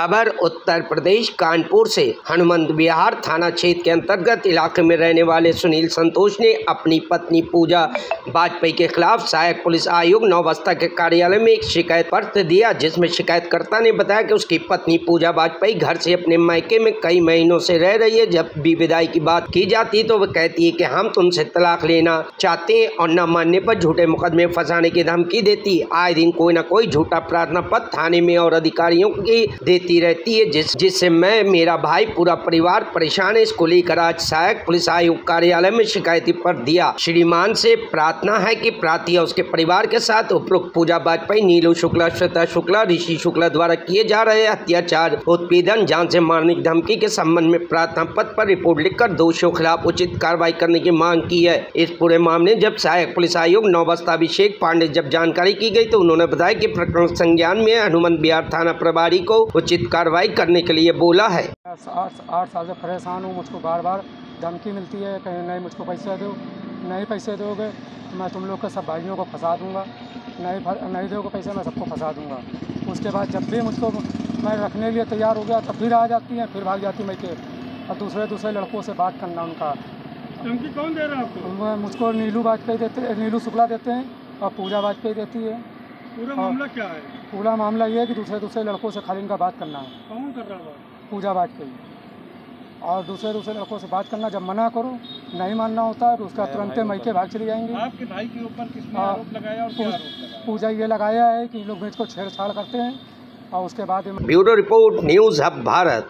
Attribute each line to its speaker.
Speaker 1: खबर, उत्तर प्रदेश, कानपुर से हनुमंत विहार थाना क्षेत्र के अंतर्गत इलाके में रहने वाले सुनील संतोष ने अपनी पत्नी पूजा वाजपेयी के खिलाफ सहायक पुलिस आयुक्त नौबस्ता के कार्यालय में एक शिकायत पत्र दिया, जिसमें शिकायतकर्ता ने बताया कि उसकी पत्नी पूजा वाजपेयी घर से अपने मायके में कई महीनों से रह रही है। जब भी विदाई की बात की जाती तो वह कहती है कि हम तुमसे तलाक लेना चाहते हैं और न मानने पर झूठे मुकदमे फंसाने की धमकी देती आए दिन कोई न कोई झूठा प्रार्थना पत्र थाने में और अधिकारियों की देती रहती है, जिस, जिससे मैं, मेरा भाई पूरा परिवार परेशान है। इसको लेकर आज सहायक पुलिस आयुक्त कार्यालय में शिकायती पत्र दिया श्रीमान से प्रार्थना है कि प्रार्थी उसके परिवार के साथ उपरोक्त पूजा वाजपेयी नीलू शुक्ला, श्वेता शुक्ला, ऋषि शुक्ला द्वारा किए जा रहे अत्याचार, उत्पीड़न, जान से मारने की धमकी के संबंध में प्रार्थना पत्र पर रिपोर्ट लिखकर दोषियों खिलाफ उचित कार्रवाई करने की मांग की है। इस पूरे मामले जब सहायक पुलिस आयुक्त नौबस्ता अभिषेक पांडे जब जानकारी की गई तो उन्होंने बताया कि प्रकरण संज्ञान में हनुमंत बिहार थाना प्रभारी को उचित कार्रवाई करने के लिए बोला है।
Speaker 2: आठ आठ साल से परेशान हूँ मुझको बार बार धमकी मिलती है कहीं नहीं मुझको पैसे दो। नहीं पैसे दोगे तो मैं तुम लोग के सब भाइयों को फंसा दूँगा। नहीं फ- नहीं दोगे पैसे मैं सबको फंसा दूँगा। उसके बाद जब भी मुझको मैं रखने के लिए तैयार हो गया तब फिर आ जाती हैं फिर भाग जाती मैं के और दूसरे दूसरे लड़कों से बात करना उनका।
Speaker 3: धमकी कौन दे रहा है आपको?
Speaker 2: मुझको नीलू वाजपेयी देते नीलू शुक्ला देते हैं और पूजा वाजपेयी देती है।
Speaker 3: पूरा
Speaker 2: हाँ।
Speaker 3: मामला क्या है?
Speaker 2: पूरा मामला ये है कि दूसरे दूसरे लड़कों से खाली इनका बात करना है।
Speaker 3: कौन कर रहा था
Speaker 2: पूजा वाजपेयी और दूसरे दूसरे लड़कों से बात करना जब मना करो नहीं मानना होता है तो उसका तुरंत मैके भाग चली जाएँगे।
Speaker 3: आपके भाई के ऊपर किसने
Speaker 2: हाँ।
Speaker 3: आरोप लगाया और क्या आरोप
Speaker 2: पूजा ये लगाया है कि लोग मुझको छेड़छाड़ करते हैं और उसके बाद
Speaker 1: bureau report news hub Bharat.